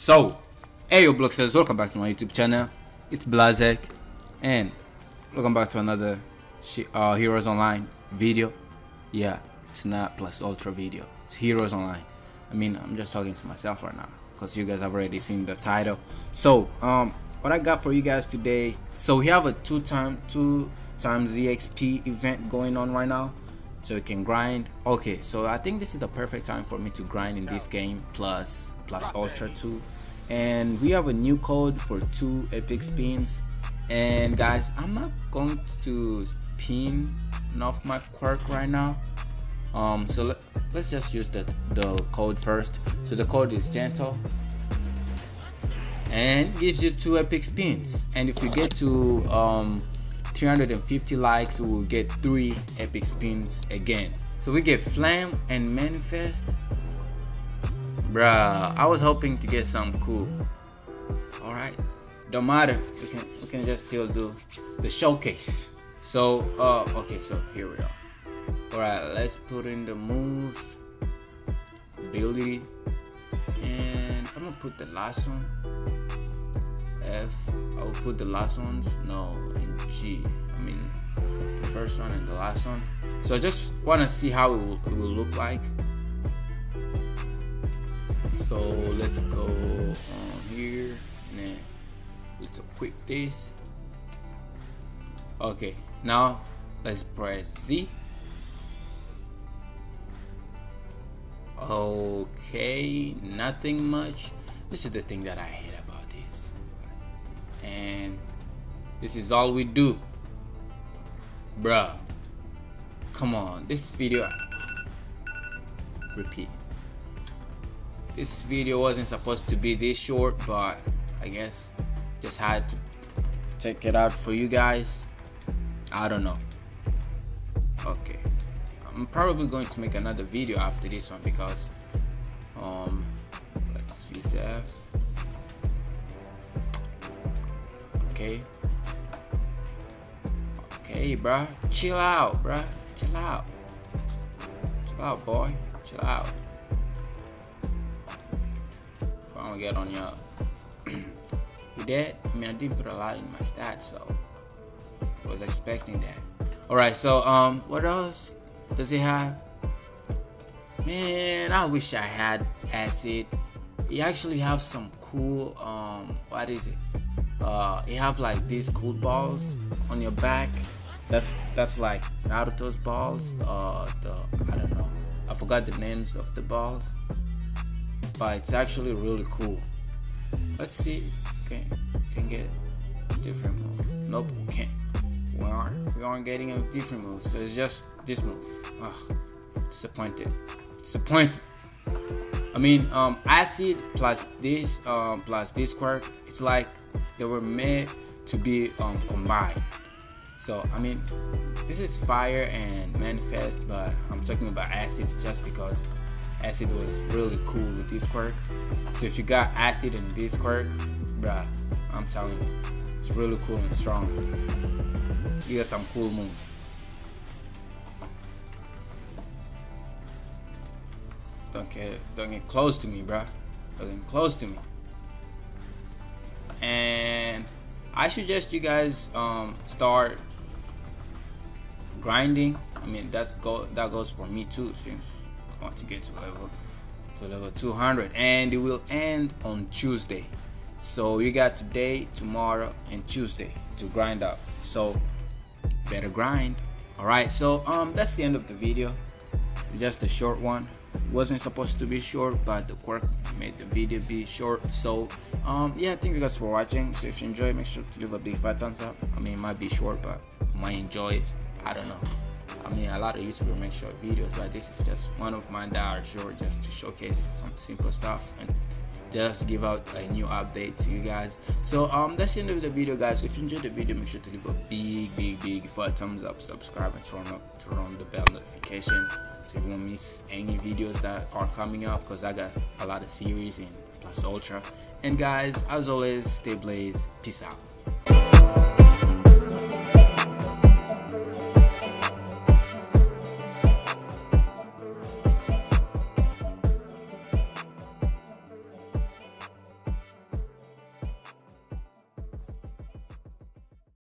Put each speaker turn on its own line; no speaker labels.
So, hey yo Blocksters, welcome back to my YouTube channel. It's BlaZackk, and welcome back to another uh, Heroes Online video. Yeah, it's not Plus Ultra video. It's Heroes Online. I mean, I'm just talking to myself right now because you guys have already seen the title. So, um, what I got for you guys today. So we have a two time two times EXP event going on right now so you can grind. Okay so i think this is the perfect time for me to grind in this game plus plus ultra 2 and we have a new code for two epic spins. And guys i'm not going to spin off my quirk right now. Um so let, let's just use the the code first. So the code is gentle. And gives you two epic spins. And if you get to um 350 likes we will get three epic spins again. So we get flame and manifest. Bruh i was hoping to get something cool. All right don't matter. We can we can just still do the showcase. So uh okay so here we are. All right let's put in the moves. Ability. And i'm gonna put the last one. F i'll put the last ones no G. I mean, the first one and the last one. So I just want to see how it will, it will look like. So let's go on here and then let's equip this. Okay, now let's press Z. Okay, nothing much. This is the thing that I hate about this is all we do. Bruh. Come on. This video... Repeat. This video wasn't supposed to be this short, but I guess just had to check it out for you guys. I don't know. Okay. I'm probably going to make another video after this one because um let's use F. Okay. Hey, bruh. Chill out, bruh. Chill out. Chill out, boy. Chill out. I don't get on your... you dead? I mean, I didn't put a lot in my stats, so... I was expecting that. Alright, so, um, what else does he have? Man, I wish I had acid. He actually have some cool, um, what is it? Uh, it have like these cool balls on your back that's that's like Naruto's balls. Uh, the I don't know. I forgot the names of the balls, but it's actually really cool. Let's see. Okay, can get different move. Nope, we can't. We aren't. We aren't getting a different move. So it's just this move. Ugh, disappointed. Disappointed. I mean, um, acid plus this, um, plus this quirk. It's like they were made to be um combined. So I mean, this is fire and manifest, but I'm talking about acid just because acid was really cool with this quirk. So if you got acid in this quirk, bruh, I'm telling you, it's really cool and strong. You got some cool moves. Don't get, don't get close to me, bruh. Don't get close to me. And I suggest you guys um, start grinding i mean that's go that goes for me too since i want to get to level to level 200 and it will end on tuesday. So you got today tomorrow and tuesday to grind up so better grind. All right so um that's the end of the video. It's just a short one. It wasn't supposed to be short but the quirk made the video be short. So um yeah thank you guys for watching. So if you enjoy make sure to leave a big fat thumbs up. I mean it might be short but you might enjoy it I don't know. I mean, a lot of YouTubers make short videos, but this is just one of mine that are short just to showcase some simple stuff and just give out a new update to you guys. So um, that's the end of the video, guys. If you enjoyed the video, make sure to leave a big, big, big fat thumbs up, subscribe, and turn up, turn on the bell notification so you won't miss any videos that are coming up because I got a lot of series in Plus Ultra. And guys, as always, stay blaze. Peace out.